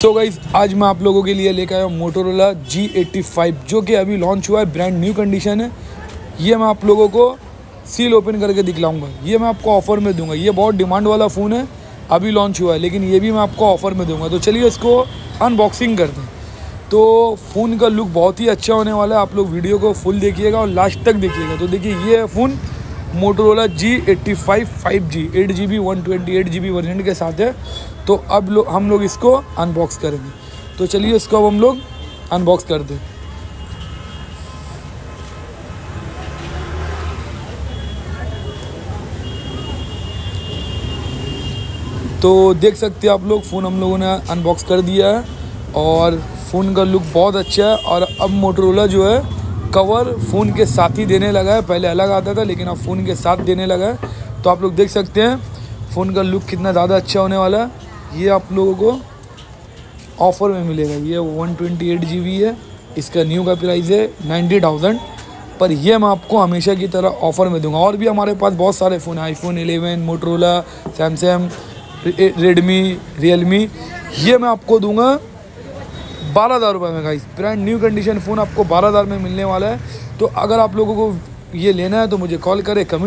तो गाइज़ आज मैं आप लोगों के लिए लेकर आया हूँ मोटोरोला जी एट्टी फाइव जो कि अभी लॉन्च हुआ है ब्रांड न्यू कंडीशन है। ये मैं आप लोगों को सील ओपन करके दिखलाऊँगा। ये मैं आपको ऑफ़र में दूँगा। ये बहुत डिमांड वाला फ़ोन है, अभी लॉन्च हुआ है, लेकिन ये भी मैं आपको ऑफ़र में दूँगा। तो चलिए इसको अनबॉक्सिंग करते हैं। तो फ़ोन का लुक बहुत ही अच्छा होने वाला है। आप लोग वीडियो को फुल देखिएगा और लास्ट तक देखिएगा। तो देखिए, ये phone Motorola G eighty five five G eight G B one twenty eight G B variant के साथ है। तो अब लो, हम लोग इसको अनबॉक्स करेंगे। तो चलिए इसको अब हम लोग अनबॉक्स कर दें। तो देख सकते हैं आप लोग फ़ोन हम लोगों ने अनबॉक्स कर दिया है। और फ़ोन का लुक बहुत अच्छा है। और अब मोटरोला जो है कवर फ़ोन के साथ ही देने लगा है। पहले अलग आता था, लेकिन अब फ़ोन के साथ देने लगा है। तो आप लोग देख सकते हैं फ़ोन का लुक कितना ज़्यादा अच्छा होने वाला है। ये आप लोगों को ऑफ़र में मिलेगा। ये one twenty eight G B है, इसका न्यू का प्राइस है नाइन्टी थाउज़ेंड पर ये मैं आपको हमेशा की तरह ऑफ़र में दूँगा। और भी हमारे पास बहुत सारे फ़ोन हैं iPhone eleven Motorola Samsung Redmi Realme ये मैं आपको दूँगा बारह हज़ार रुपये में guys brand new condition phone आपको बारह हज़ार में मिलने वाला है। तो अगर आप लोगों को ये लेना है तो मुझे कॉल करें कमेंट